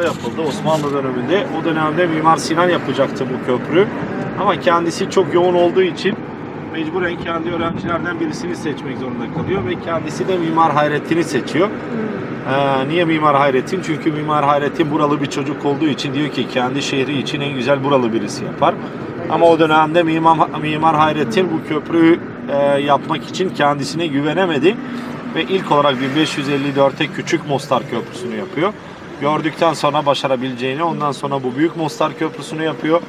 yapıldı Osmanlı döneminde. O dönemde Mimar Sinan yapacaktı bu köprü. Ama kendisi çok yoğun olduğu için mecburen kendi öğrencilerden birisini seçmek zorunda kalıyor ve kendisi de Mimar Hayrettin'i seçiyor. Ee, niye Mimar Hayrettin? Çünkü Mimar Hayrettin buralı bir çocuk olduğu için diyor ki kendi şehri için en güzel buralı birisi yapar. Ama o dönemde Mimar, Mimar Hayrettin bu köprüyü e, yapmak için kendisine güvenemedi ve ilk olarak 1554'te Küçük Mostar Köprüsü'nü yapıyor. Gördükten sonra başarabileceğini ondan sonra bu Büyük Mostar Köprüsü'nü yapıyor.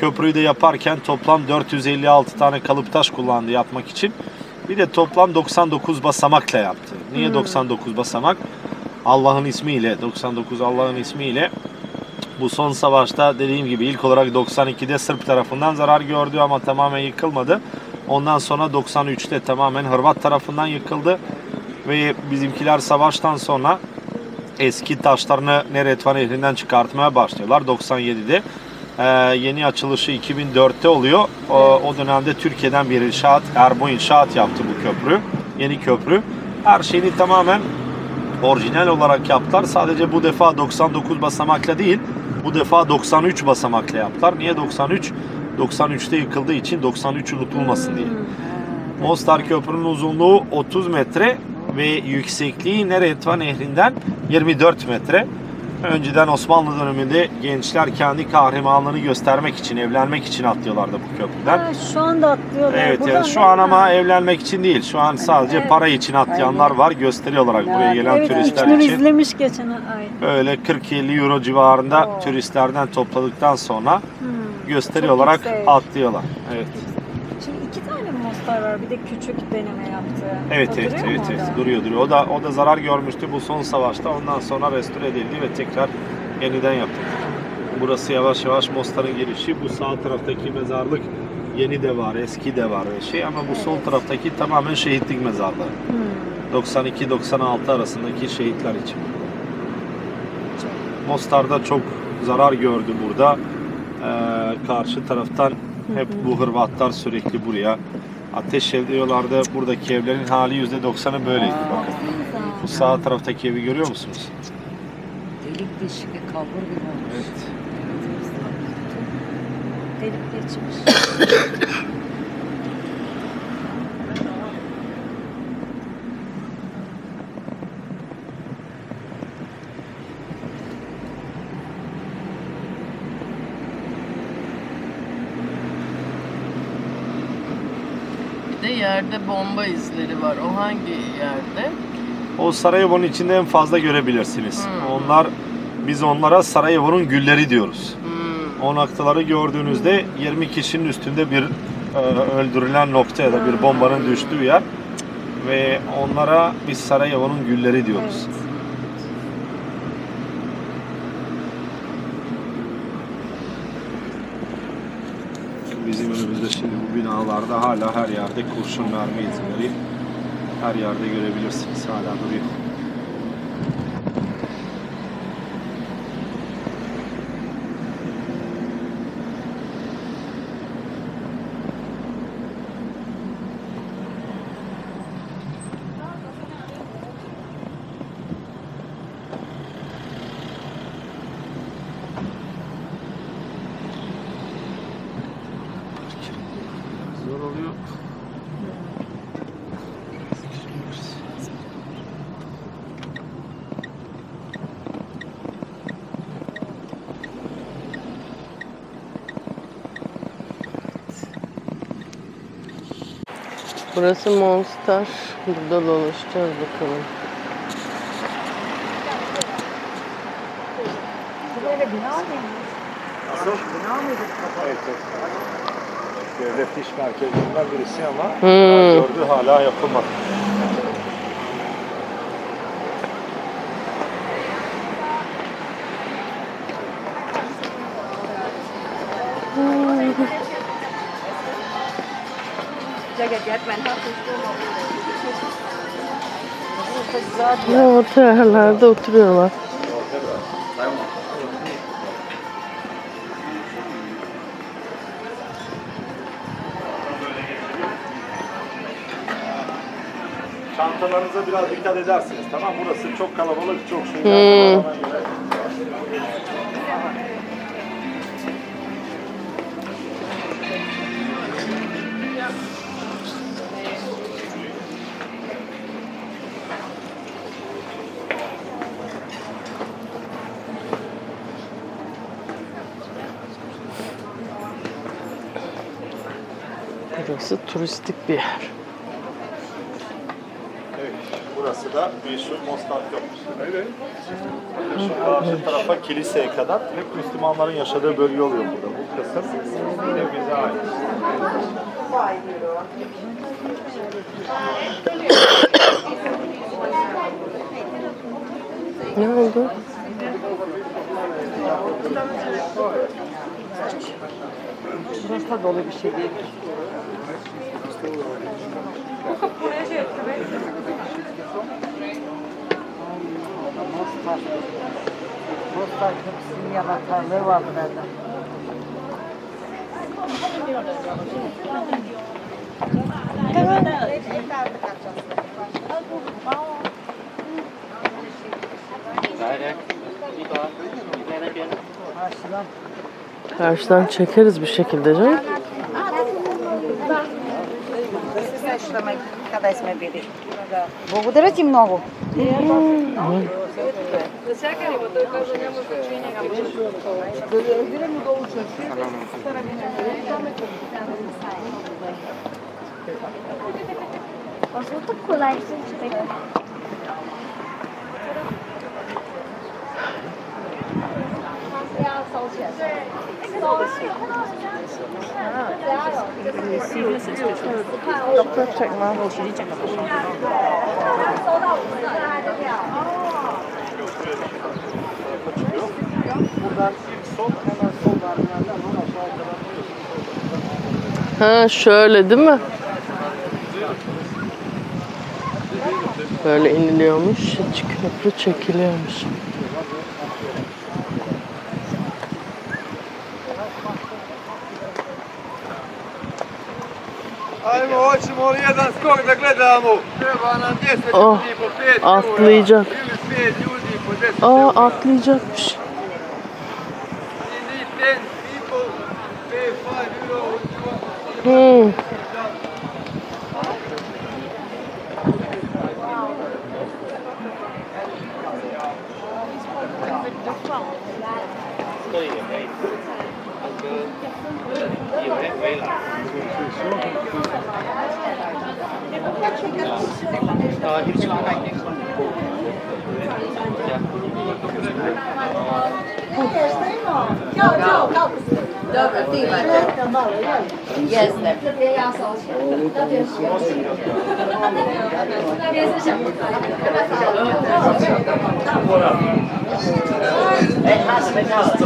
Köprüyü de yaparken toplam 456 tane kalıp taş kullandı yapmak için. Bir de toplam 99 basamakla yaptı. Niye 99 basamak? Allah'ın ismiyle, 99 Allah'ın ismiyle bu son savaşta dediğim gibi ilk olarak 92'de Sırp tarafından zarar gördü ama tamamen yıkılmadı. Ondan sonra 93'te tamamen Hırvat tarafından yıkıldı. Ve bizimkiler savaştan sonra eski taşlarını Neretva Nehri'nden çıkartmaya başlıyorlar 97'de. Ee, yeni açılışı 2004'te oluyor. O, o dönemde Türkiye'den bir inşaat, Erbo İnşaat yaptı bu köprü. Yeni köprü. Her şeyini tamamen orijinal olarak yaptılar. Sadece bu defa 99 basamakla değil, bu defa 93 basamakla yaptılar. Niye 93? 93'te yıkıldığı için 93 unutulmasın diye. Mostar Köprü'nün uzunluğu 30 metre ve yüksekliği Neretva Nehri'nden 24 metre. Önceden Osmanlı döneminde gençler kendi kahramanlığını göstermek için, evlenmek için atlıyorlardı bu köprüden. Ha, şu anda atlıyorlar. Evet, Buradan evet şu an ama evlenmek için değil. Şu an sadece Evet. para için atlayanlar var. Gösteri olarak buraya gelen evet, turistler için. izlemiş geçen ay. Böyle 40-50 euro civarında Oo. turistlerden topladıktan sonra Hmm. gösteri olarak yüksek. atlıyorlar. Evet. Mostar var. Bir de küçük deneme yaptı. Evet O evet duruyor evet, evet duruyor duruyor. O da o da zarar görmüştü bu son savaşta. Ondan sonra restore edildi ve tekrar yeniden yapıldı. Burası yavaş yavaş Mostar'ın girişi. Bu sağ taraftaki mezarlık yeni de var, eski de var şey ama bu sol Evet. taraftaki tamamen şehitlik mezarlığı. Hmm. 92-96 arasındaki şehitler için. Çok. Mostar'da çok zarar gördü burada. Ee, karşı taraftan hep bu Hırvatlar sürekli buraya ateş ediyorlardı. Buradaki evlerin hali %90'ı böyleydi. Bakın. Bu sağ taraftaki evi görüyor musunuz? Delik deşik bir kalbur gibi olmuş. Evet. Delip geçmiş. Bir de yerde bomba izleri var. O hangi yerde? O Sarajevo'nun içinde en fazla görebilirsiniz. Hmm. Onlar biz onlara Sarajevo'nun gülleri diyoruz. Hmm. O noktaları gördüğünüzde 20 kişinin üstünde bir e, öldürülen nokta ya da bir bombanın düştüğü yer ve onlara biz Sarajevo'nun gülleri diyoruz. Evet. Bizim önümüzde şimdi binalarda hala her yerde kurşun mermi izleri her yerde görebilirsiniz. Hala duruyor. Burası Monster. Burada dolaşacağız bakalım. Böyle bina mı? Nasıl? Evet, evet. Devlet iş merkezinden birisi ama Hmm. gördü hala yapılmadı. Ya orta yerlerde oturuyorlar. Çantalarınıza biraz dikkat edersiniz tamam Burası çok kalabalık, çok şey. Hmm. Turistik bir yer. Evet, burası da meşhur Mostar Köprüsü. Evet. Şu karşı tarafa kiliseye kadar hep Müslümanların yaşadığı bölge oluyor burada. Bu kısım yine bize ait. Ne oldu? Burası dolu bir şey değil. Mostar. Mostar Köprüsü'nün yanaklarlığı vardı bende. Karşıdan Karşıdan çekeriz bir şekilde canım. Когда сме били. Благодаря ти много. Bozuldu kolaylıkla çıkıyor. Doktor çekme. Buradan ilk sol hemen sol merdivenden hemen aşağıya kadar Ha şöyle değil mi? Böyle iniliyormuş, köprü çekiliyormuş. Hoćemo jedan skok da gledamo. Treba nam 10 Oh, ljudi po 5 atlayacak. Ili 5 ljudi po 10 Aa atlayacakmış. 以为可以了。啊，你们那边？的 r e f i n e 搞那边要收钱，那边是想不。哎，他什么票？等。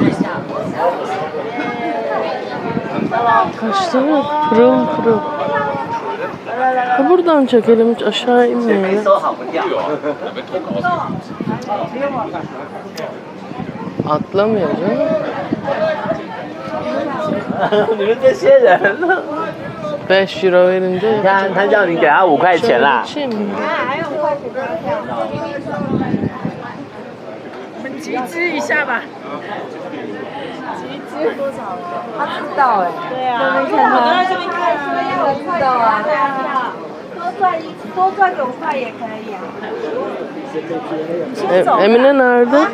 Kaşları pırıl pırıl. Ha, buradan çekelim hiç aşağı inmeyelim. Atlamıyor canım. 你们这些人， 5 euro verince 你看他叫你给他五块钱啦， Şöyle içeyim mi? 他知道哎。对啊，我在这边看啊，知道啊，多赚一多赚个五块也可以啊。 E, Emine nerede?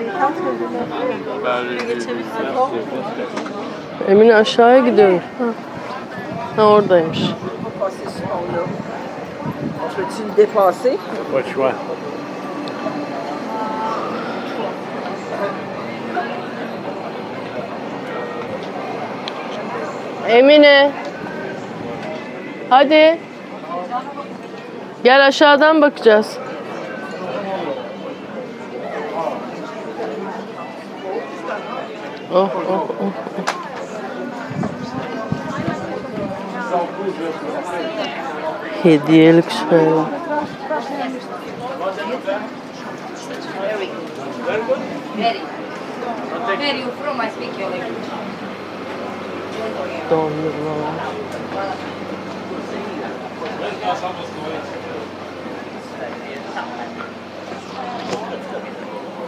Emine aşağıya gidiyor. Ha. ha oradaymış. Peux-tu le dépasser? Pas de choix. Emine. Hadi. Gel aşağıdan bakacağız. Oh oh oh. Hediyelik şeyler. Where you from? I speak your language. Dondurmalar.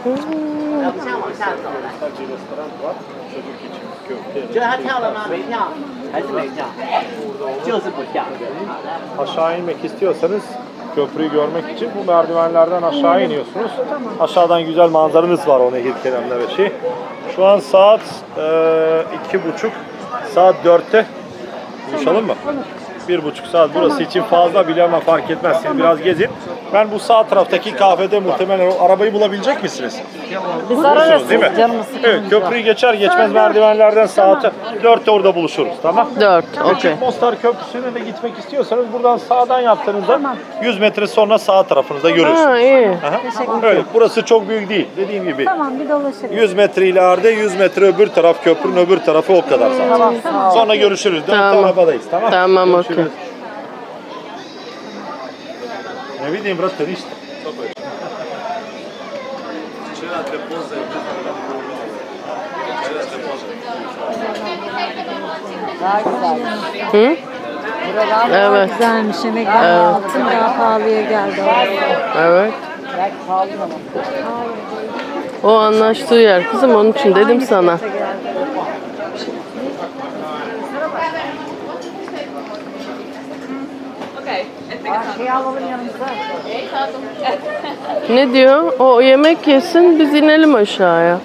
Hmm. 现在往下走了。 Sadece restoran var. Çocuk için köfte. 觉得他跳了吗？没跳，还是没跳？就是不跳。好的。 Aşağı inmek istiyorsanız köprüyü görmek için bu merdivenlerden aşağı iniyorsunuz. Aşağıdan güzel manzaranız var o nehir kenarında ve şey. Şu an saat e, iki buçuk, saat dörtte buluşalım mı? Bir buçuk saat burası için fazla bile ama fark etmez. Siz biraz gezin. Ben bu sağ taraftaki kahvede muhtemelen o arabayı bulabilecek misiniz? Biz ararız değil mi? canımız Evet köprüyü geçer geçmez merdivenlerden saate 4'te orada buluşuruz tamam? 4. Okey. Küçük Mostar Köprüsü'ne de gitmek istiyorsanız buradan sağdan yaptığınızda 100 metre sonra sağ tarafınızda görürsünüz. Ha iyi. Aha. Öyle. Burası çok büyük değil. Dediğim gibi Tamam bir dolaşırız. 100 metre ileride 100 metre öbür taraf köprünün öbür tarafı o kadar zaten. Sonra görüşürüz. Dört Tamam. arabadayız tamam Tamam, Görüşürüz. Okey. Ne bileyim brate, ništa. Daha güzel. Hı? Buralar Evet. Güzelmiş yemekler Evet. altın daha pahalıya geldi. Evet. O anlaştığı yer kızım onun için dedim sana. Aa, şey alalım yanımıza. Ne diyor? O yemek yesin biz inelim aşağıya.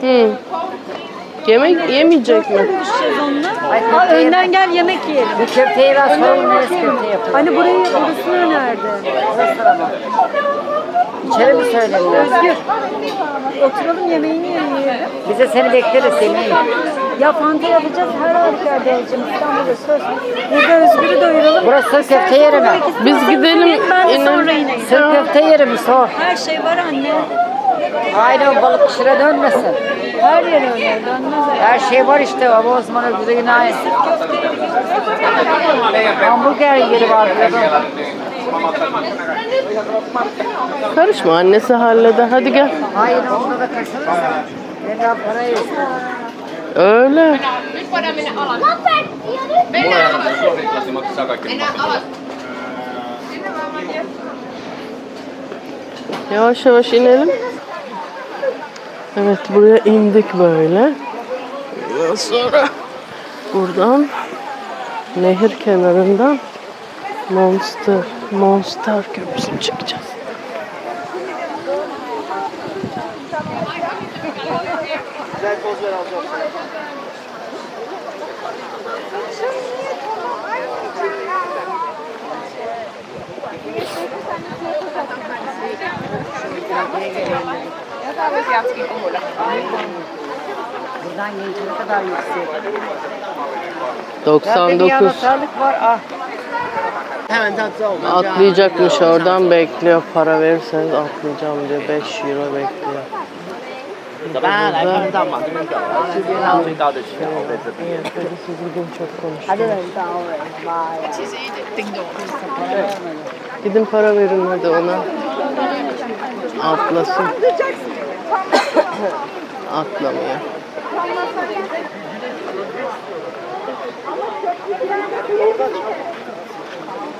Hı. Yemek yemeyecek mi? Ha, önden gel yemek yiyelim. Bu köfteyi köfte yapıyor. Hani burayı burasını önerdi. Burası ama. İçeri mi söyledim? Özgür. Oturalım yemeğini yiyelim. Bize seni bekleriz yemeği. Ya fanta yapacağız her halükarda yiyeceğim. İstanbul'da söz. Burada Özgür'ü doyuralım. Burası sır köfte yeri mi? Biz gidelim. Ben de sonra ineyim. Sır köfte yeri mi sor. Her şey var anne. Aynı o balık işine dönmesin. Her yer öyle. Dönmez. Her şey var işte ama o zaman öbürü günah. Hamburger yeri var. Karışma annesi halleder. Hadi gel. Hayır onda da kaçırırız. Ben daha Öyle. Alas. Mennään alas. Yavaş yavaş inelim. Evet buraya indik böyle. Ondan sonra buradan nehir kenarından Monster, Monster Köprüsü'nü çıkacağız. Buradan gelince ne kadar yüksek. 99 anahtarlık var. Ah. atlayacakmış oradan bekliyor. Para verirseniz atlayacağım diyor. 5 euro bekliyor. 走吧，来看到嘛，这边走，世界上最高的桥在这边。 Evet, böyle siz gidin çok konuşun. Hadi ben daha oraya. Vay. Gidin para verin hadi ona. Atlasın. Atlamıyor.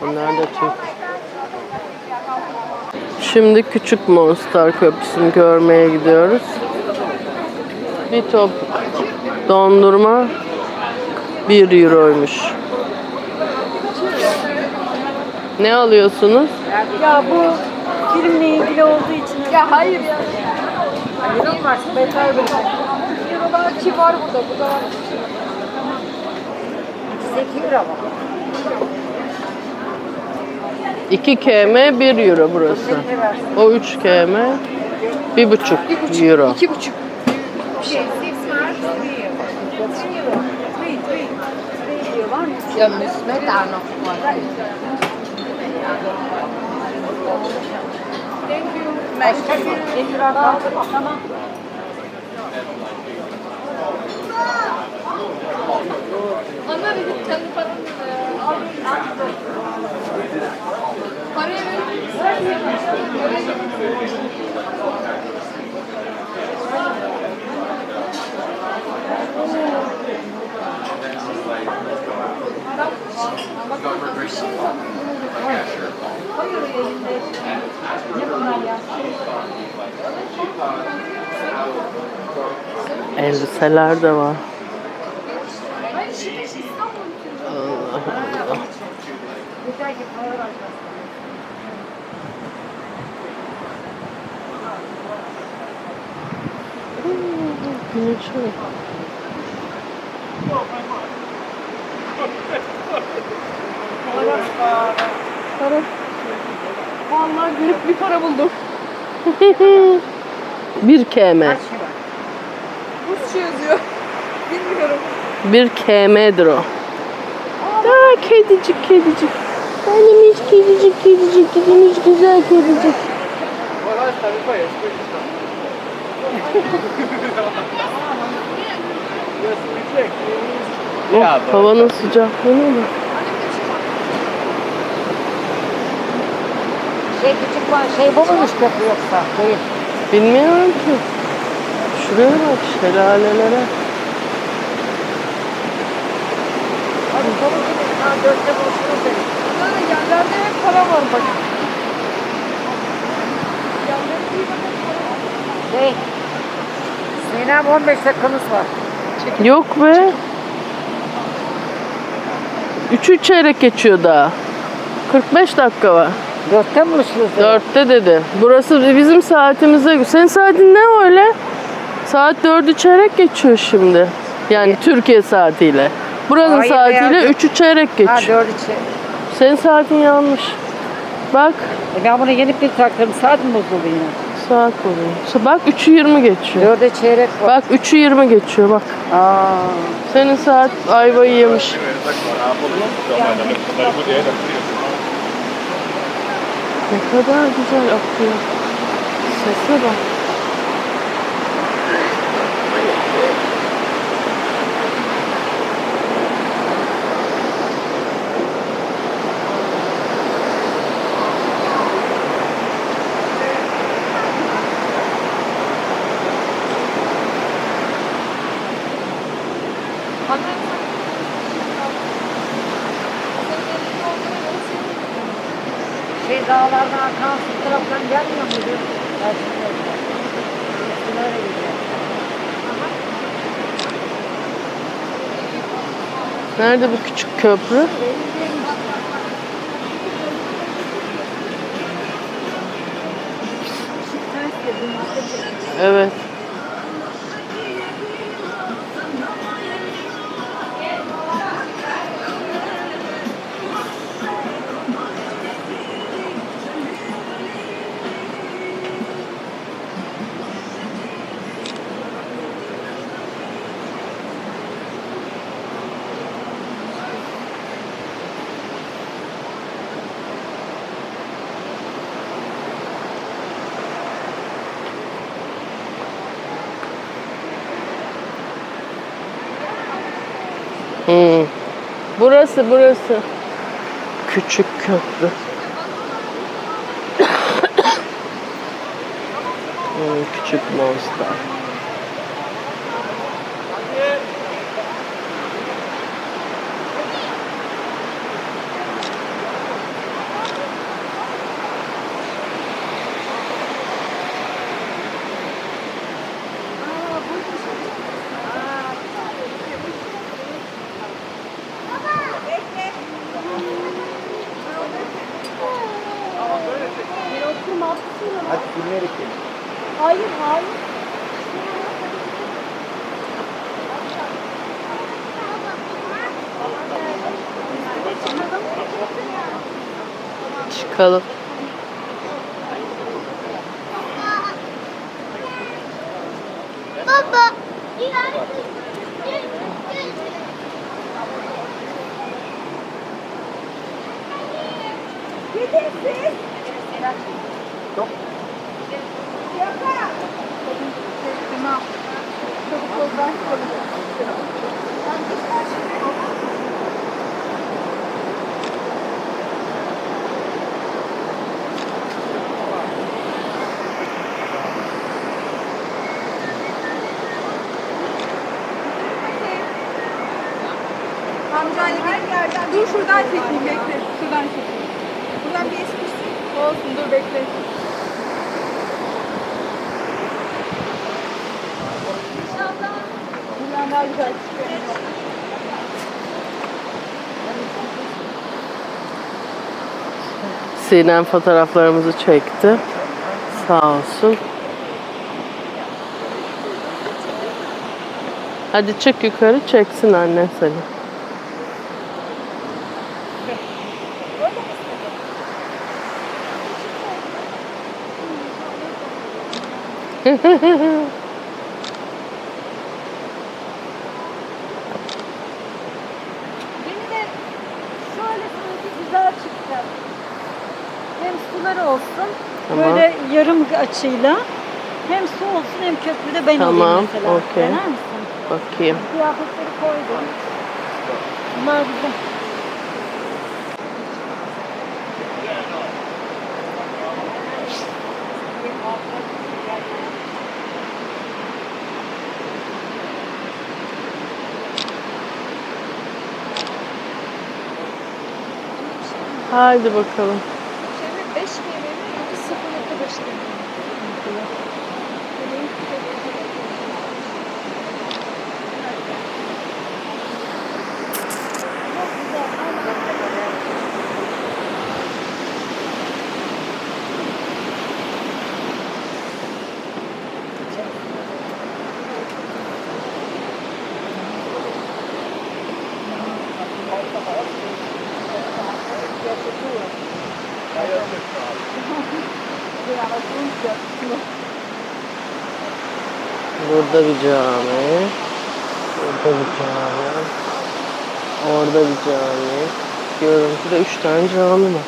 Bunlar da Türk. Şimdi Küçük Monster Köprüsü'nü görmeye gidiyoruz. Bir top dondurma 1 euroymuş. Ne alıyorsunuz? Ya bu filmle ilgili olduğu için. Ya hayır ya. Euro var. Beter beter. Eurolar ki var burada. Bu da var. 8 euro mu? 2 km 1 euro burası. O 3 km 1,5 euro. İki buçuk. Şey, da noch mal. Onlar dedim kendi paramı Elbiseler de var. Güneş var. Para. Vallahi gülüp bir para buldum. Bir km. Rusça yazıyor. Bilmiyorum. Bir km'dir o. Aa, kedicik kedicik. Benim hiç kedicik kedicik gidiniz güzel kedicik. Oh, havanın sıcaklığına bak. Şey küçük var, şey bulmuş köprü yoksa. Değil. Bilmiyorum ki. Şuraya bak şelalelere. Dörtte buluşuruz dedik. Yani yerlerde hep para var bak. Şey. Sinem 15 dakikamız var. Yok be. Üçü çeyrek geçiyor daha. 45 dakika var. Dörtte buluşuruz dedik. Dörtte dedi. Burası bizim saatimize. Senin saatin ne öyle? Saat dördü çeyrek geçiyor şimdi. Yani Türkiye saatiyle. Buranın Hayır, saatiyle ya. üçü çeyrek Ha geçiyor. dört içi. Senin saatin yanlış. Bak E ben bunu yenip bir taktım. Saat mi bozuldu yine? saat oluyor. Bak 3'ü 20 geçiyor. Dörde çeyrek var. Bak 3'ü 20 geçiyor bak. Aa. Senin saat ayvayı yemiş. Ne kadar güzel akıyor. Sese bak. Şey dağlardan akan su taraftan Nerede bu küçük köprü? Evet. Hmm. Burası burası. Küçük köprü. Hmm, küçük monster. Hayır hayır. Çıkalım. Amcayla her yerden. Dur şuradan çekeyim bekle. şuradan çekeyim. Buradan bir esprisi. Olsun dur bekle. Buradan daha güzel çıkıyor. Sinem fotoğraflarımızı çekti. Sağ olsun. Hadi çık yukarı çeksin anne seni. Beni de şöyle sanki güzel çıktı. Hem suları olsun, Tamam. böyle yarım açıyla. Hem su olsun hem köprüde ben Tamam, olayım mesela. okey. Dener misin? Bakayım. Kıyafetleri koydum. Bunlar güzel. Haydi bakalım. Burada bir cami. Burada bir cami. Orada bir cami. Görüntüde üç tane cami var.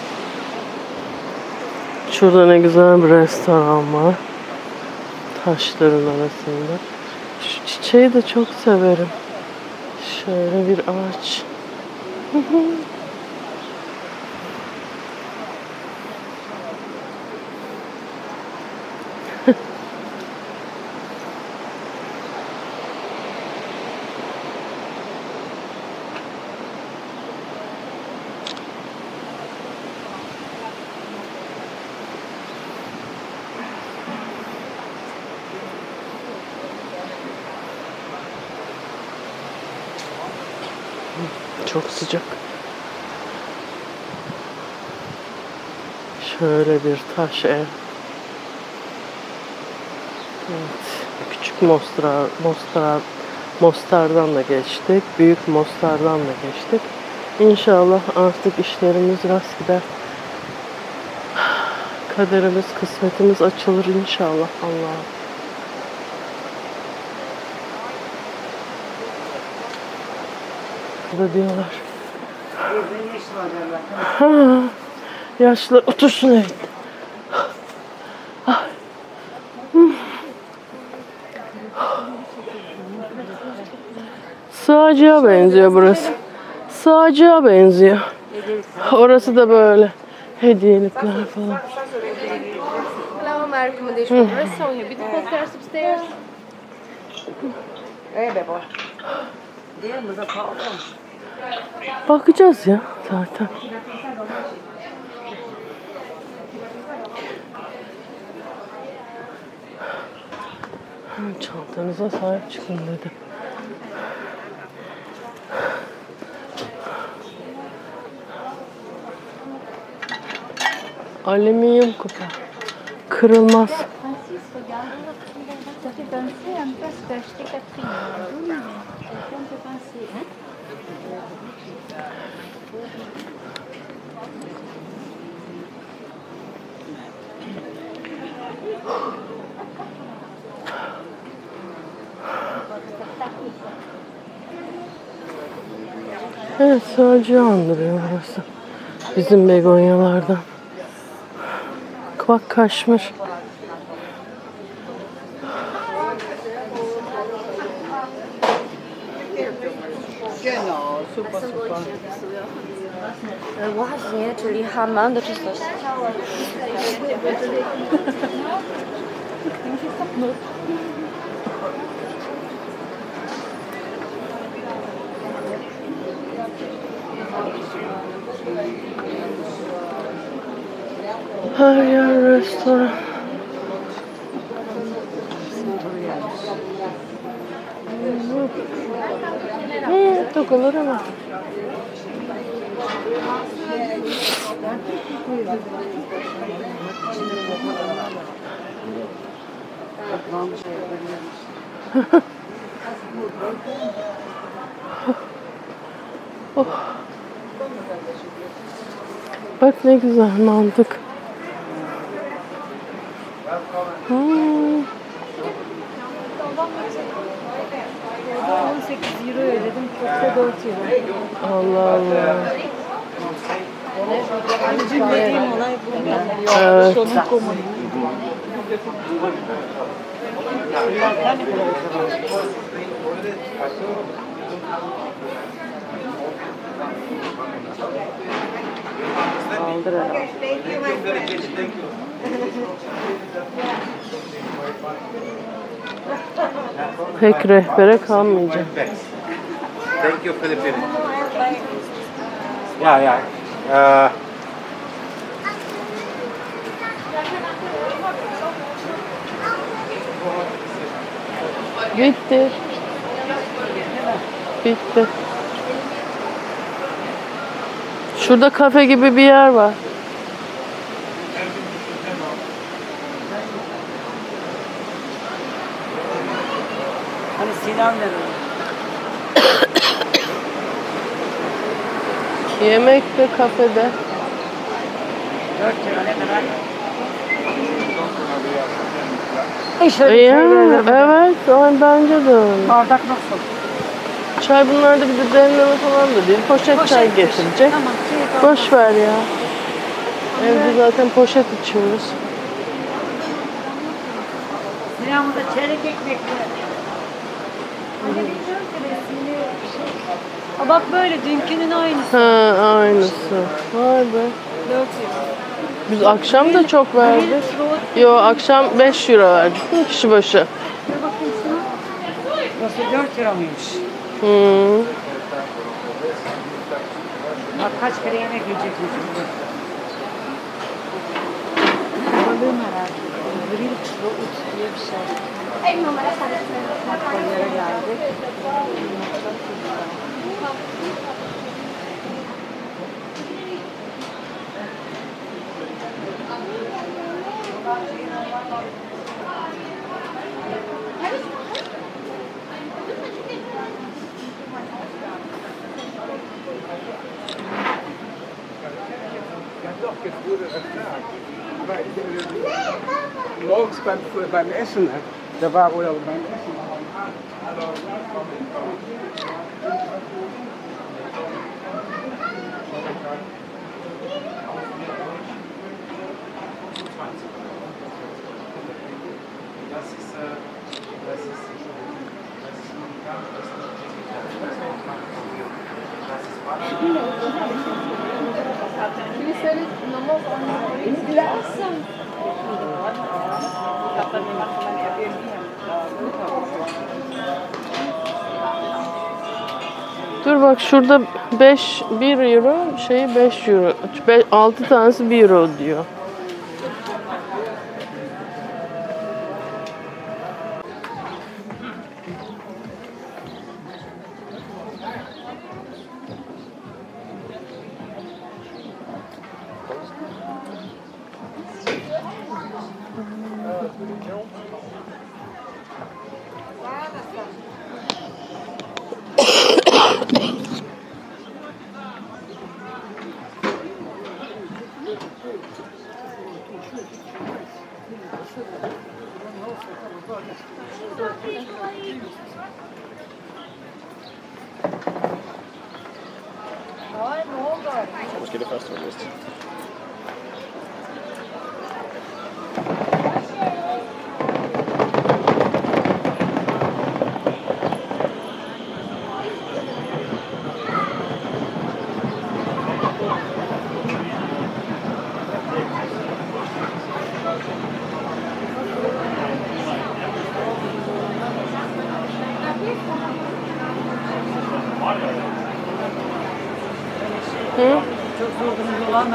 Şurada ne güzel bir restoran var. Taşların arasında. Şu çiçeği de çok severim. Şöyle bir ağaç. Çok sıcak. Şöyle bir taş ev. Evet. Küçük Mostar, Mostar, Mostar'dan da geçtik. Büyük Mostar'dan da geçtik. İnşallah artık işlerimiz rast gider. Kaderimiz, kısmetimiz açılır inşallah Allah'ım. Burada diyorlar. Ha, yaşlılar otursun evde. Sığacığa benziyor burası. Sığacığa benziyor. Orası da böyle. Hediyelikler falan. Hello, my recommendation for restaurant. You beautiful stairs upstairs. Bakacağız ya zaten. Çantanıza sahip çıkın dedi. Alüminyum kupa. Kırılmaz. Evet, sığacığı andırıyor burası. Bizim begonyalardan. Bak kaşmir. ハリアレストラン、と。oh. Bak ne güzel mantık. 18 euro ödedim. Köfte 4 euro. Allah Allah. Evet. Kaldır herhalde. Pek rehbere kalmayacak. Thank you Philippines. Ya ya. Ee, Bitti. Bitti. Şurada kafe gibi bir yer var. Hani Sinan. Yemek de kafede. 4 lira ne kadar? Ya, İşte bir şey evet, ay bence de öyle. Bardak nasıl? Çay bunlarda bir de demleme falan da değil. Poşet çay getirecek. Tamam. Boş ver ya. Evde zaten poşet içiyoruz. Sinan'da çeyrek ekmek Aa, bak böyle dünkünün aynısı. Ha aynısı. Vay be. 4 euro. Biz akşam da çok verdik. Yo akşam 5 euro verdik değil mi kişi başı? Burası 4 lira mıymış? Hmm. Bak kaç kere yemek yiyecekmiş burada. Balığım herhalde. Grill road diye bir şey. Kolyere geldik. Ja doch, jetzt wurde gesagt. Morgens beim, beim Essen, ne? da war oder beim Essen. Das ist, äh, das ist, das ist, das ist, das ist, das ist, das ist, das ist, das ist, Dur bak şurada 5 1 euro şeyi 5 euro. 6 tanesi 1 euro diyor. happening.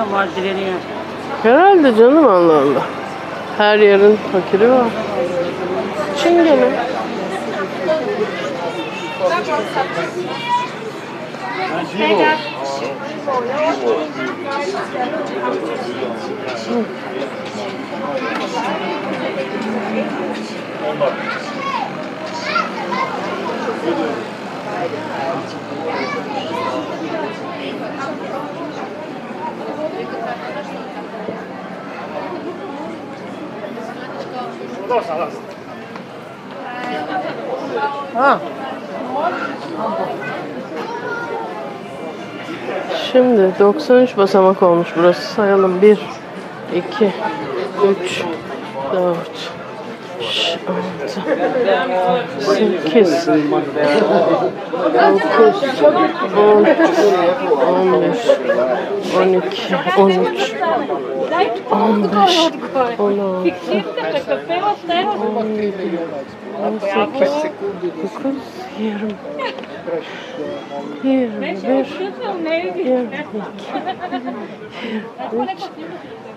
Da var direniyor. Herhalde canım Allah Allah. Her yerin fakiri var. Çingene. Şimdi 93 basamak olmuş burası. Sayalım. 1, 2, 3, 4, 5, 6, 8, 9, 10, 11, 12, 13, 15, 16, 17, 18, 19, 20, 21, 22, 23,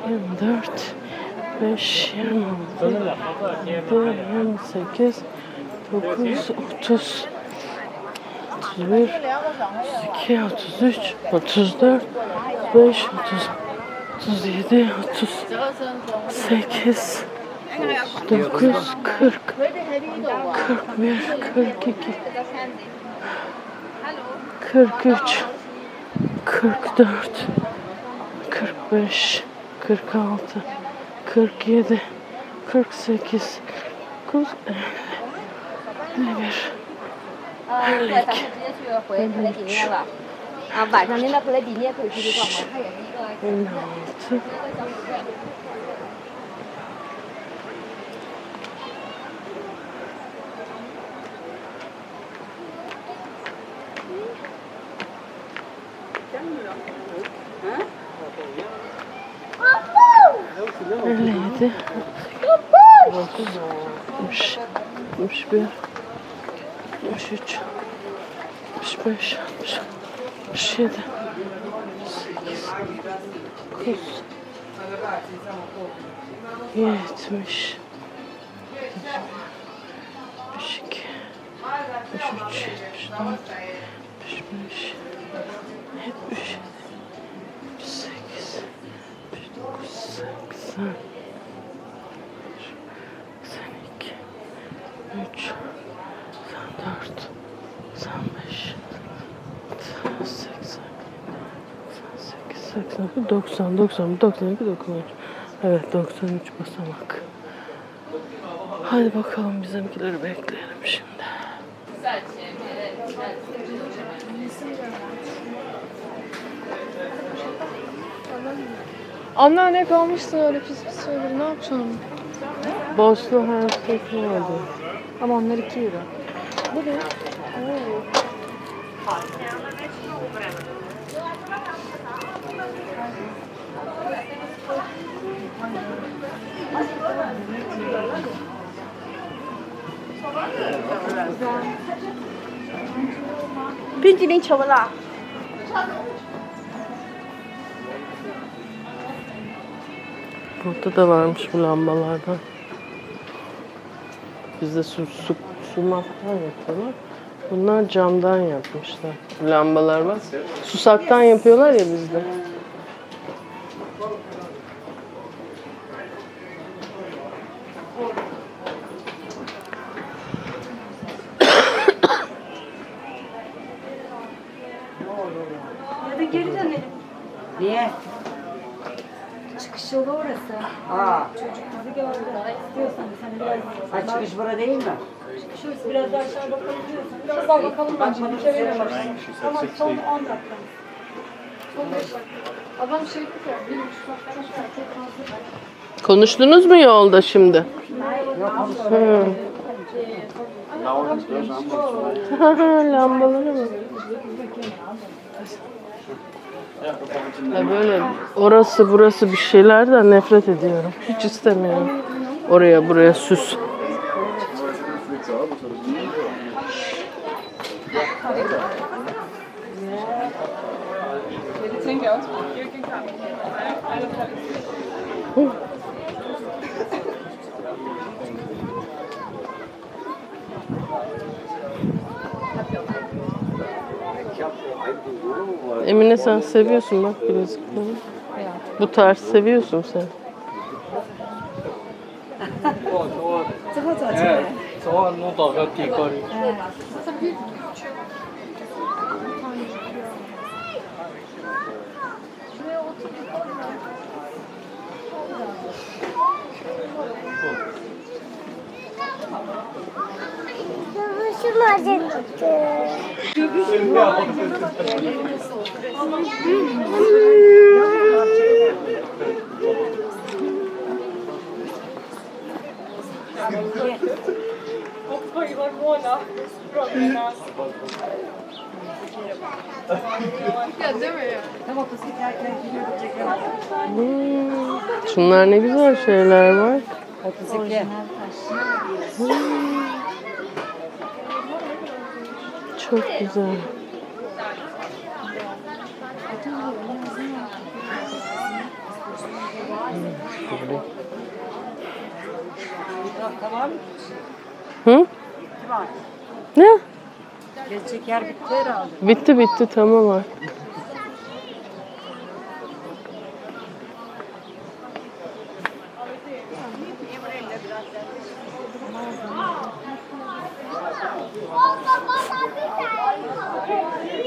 24, 5, 26, 28, 9, 30, 31, 32, 33, 34, 35, 30, 37, 38, 9, 40, 41, 42, 43, 44, 45, 46, 克尔凯德、克尔克西斯、克……没事。阿里，辛苦。gitti. Yapmış. 61 63 65 67 8 9 70 72 73 74 75 77 78 79 80 88, 89, 90, 91, 92, 93. Evet 93 basamak. Hadi bakalım bizimkileri bekleyelim şimdi. Anneanne kalmışsın öyle pis pis şeyleri ne yapacağım? Bosna Hersek vardı. Ama onlar 2 euro. Bu ne? Burada da varmış bu lambalardan. Bizde su, su, sumaktan yapıyorlar. Bunlar camdan yapmışlar. Lambalar var. Susaktan yapıyorlar ya bizde. Ya da geri dönelim. Niye? Çıkış yolu orası. Aa, Çocukları gördü. İstiyorsan sen biraz ha çıkış bura değil mi? Şurası biraz daha aşağı bakalım diyorsan. Biraz daha bakalım bence. Bir çevirelim. Tamam son 10 dakika. Son 5 dakika. Adam şey dedi ya, bir buçuk dakika çok fazla. Konuştunuz mu yolda şimdi? Hı. Lambaları mı? Ya böyle orası burası bir şeylerden nefret ediyorum. Hiç istemiyorum. Oraya buraya süs. Emine sen seviyorsun bak bilezikleri. Bu tarz seviyorsun sen. Başım acıttı. Hmm, Şunlar ne güzel şeyler var. Hmm. Çok güzel. Hı? Ne? Geçecek yer bitti herhalde. Bitti bitti tamam artık.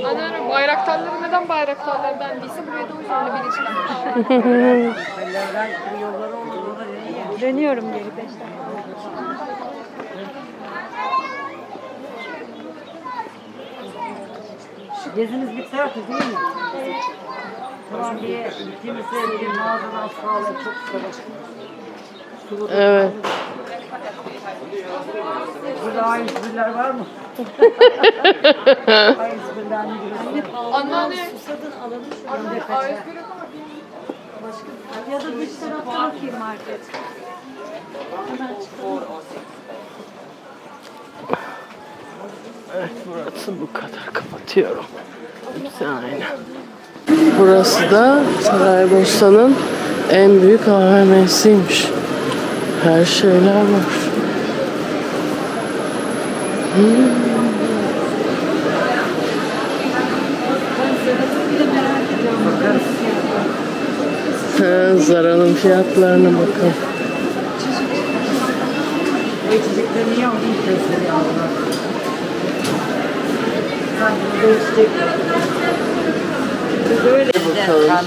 Anneanne bayraktarları neden bayraktarlar dendiyse buraya da o yüzden yolları oldu. Dönüyorum geri 5 dakika. Geziniz bitti artık değil mi? Tamam diye gittiğimizde bir mağazadan sağlık çok sıra. Evet. Burada aynı espriler var mı? Anneanne Susadın alalım şunu. Anne A101 yok ama Ya da dış tarafta bakayım market. Hemen çıkalım. Evet burası bu kadar kapatıyorum. Hepsi aynı. Burası da Saraybosna'nın en büyük AVM'siymiş. Her şeyler var. Hmm. Ha, Zara'nın fiyatlarına bakın. O içecekleri niye aldın tezleri aldılar? Sanki burada içecek. Böyle Bakalım.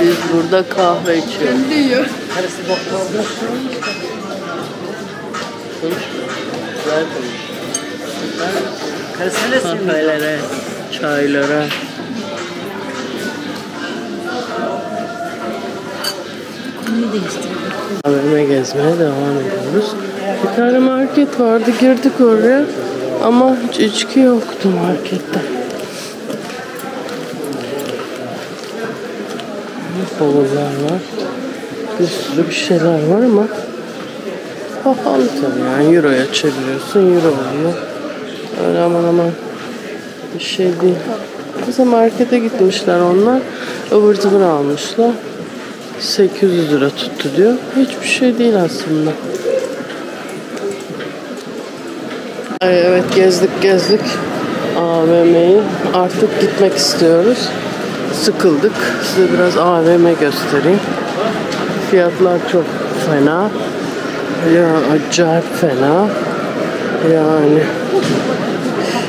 Biz burada kahve içiyoruz. Karısı doktordu. Güzel konuş. Çaylara. AVM gezmeye devam ediyoruz. Bir tane market vardı girdik oraya ama hiç içki yoktu markette. Bavullar var. Bir sürü bir şeyler var ama pahalı tabii yani euroya çeviriyorsun euro oluyor. Öyle aman aman bir şey değil. Mesela markete gitmişler onlar. ıvır zıvır almışlar. 800 lira tuttu diyor. Hiçbir şey değil aslında. Ay, evet gezdik gezdik AVM'yi. Artık gitmek istiyoruz. Sıkıldık. Size biraz AVM göstereyim. Fiyatlar çok fena. Ya acayip fena. Yani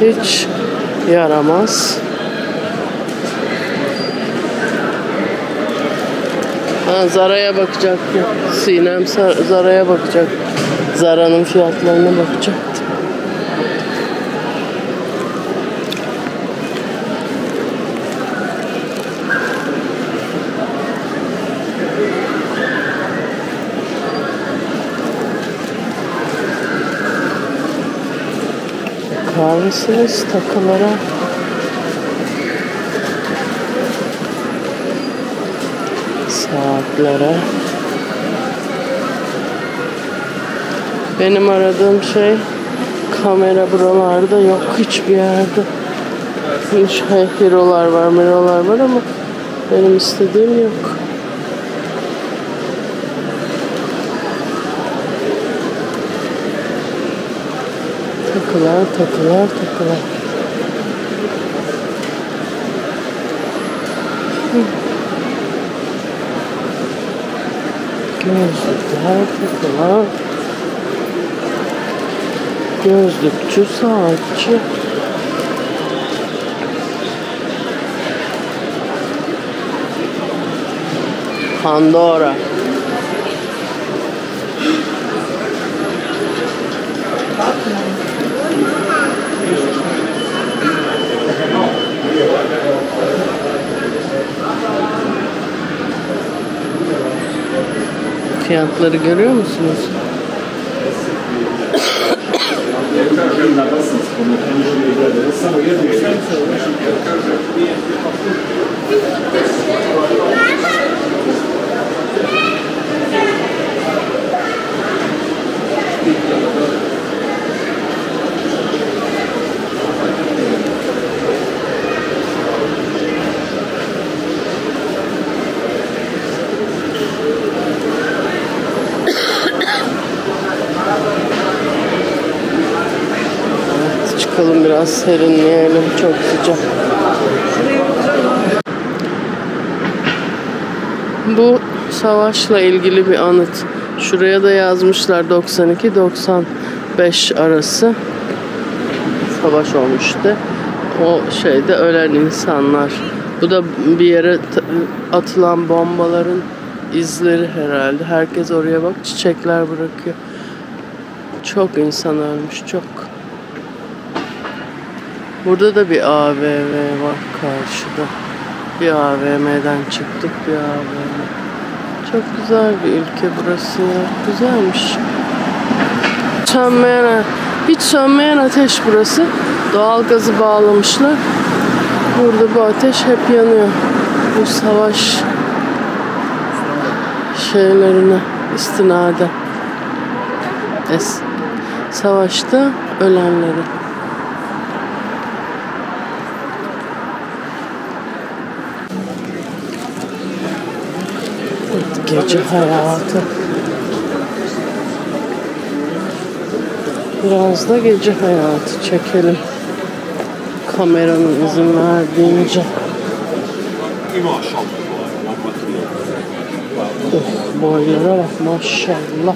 hiç yaramaz. Ha, Zara'ya bakacaktım. Sinem Zara'ya bakacak. Zara'nın fiyatlarına bakacaktım. Kahvesiniz takılara. çocuklara. Benim aradığım şey kamera buralarda yok hiçbir yerde. Şey, hero'lar var, mero'lar var ama benim istediğim yok. Takılar, takılar, takılar. Gözlükler, takılar. Gözlükçü, saatçi. Pandora. Fiyatları görüyor musunuz? Evet, çıkalım biraz serinleyelim. Çok sıcak. Bu savaşla ilgili bir anıt. Şuraya da yazmışlar 92-95 arası savaş olmuştu. O şeyde ölen insanlar. Bu da bir yere atılan bombaların izleri herhalde. Herkes oraya bak çiçekler bırakıyor. Çok insan ölmüş çok. Burada da bir AVM var karşıda. Bir AVM'den çıktık bir AVM. Çok güzel bir ülke burası ya. Güzelmiş. Sönmeyen, hiç sönmeyen ateş burası. Doğal gazı bağlamışlar. Burada bu ateş hep yanıyor. Bu savaş şeylerine istinaden. Es savaşta ölenleri. Gece hayatı. Biraz da gece hayatı çekelim. Kameranın izin verdiğince. Of, boylara bak maşallah.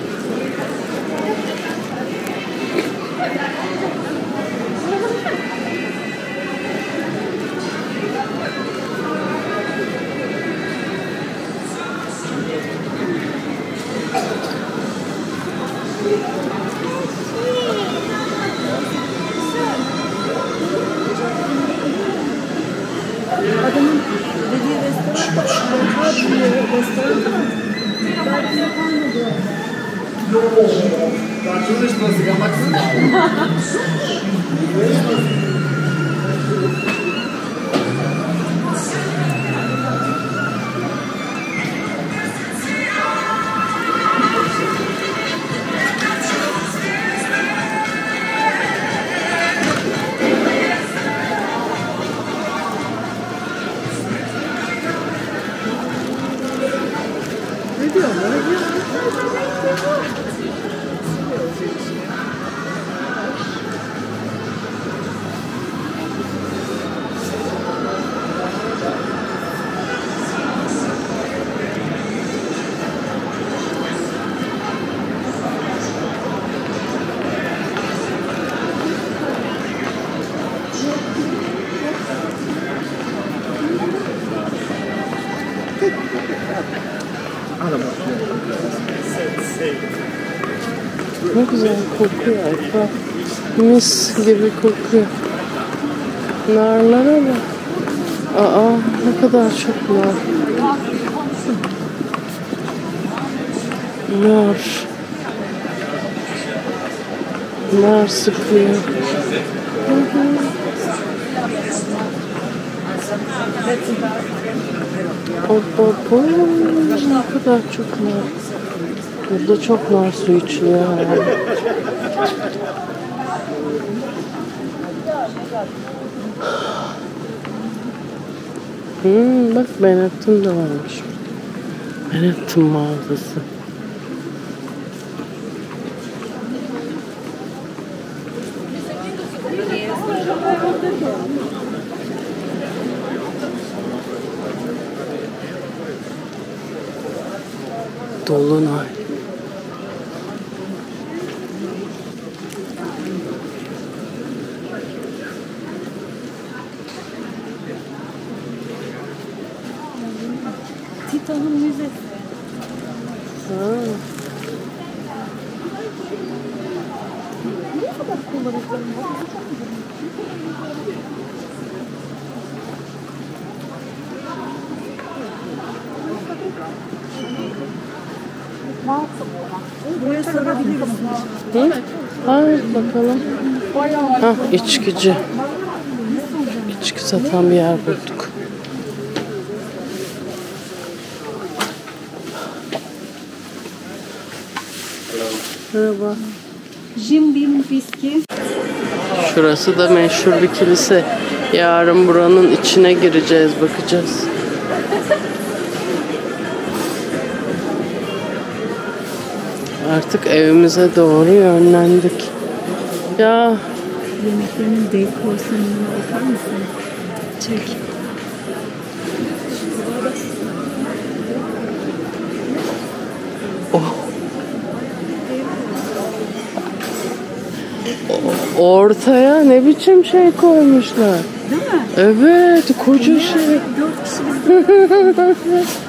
Kokuyor etraf. Mis gibi kokuyor. Narlara bak. Aa ne kadar çok nar. Nar. Nar sıkıyor. Hı hı. Hop hop hop. Ne kadar çok nar. Burada çok nar su içiliyor herhalde. Hmm, bak Benetton da varmış. Benetton mağazası. Tito'nun müzesi. Ha. Buraya sarabiliriz. Hayır bakalım. Ha içkici. İçki satan bir yer bulduk. Merhaba. Jim Beam viski. Şurası da meşhur bir kilise. Yarın buranın içine gireceğiz, bakacağız. Artık evimize doğru yönlendik. Ya Yemeklerinin dev porsiyonuna bakar mısın? Çek. Ortaya ne biçim şey koymuşlar. Değil mi? Evet, koca şey. Dört kişi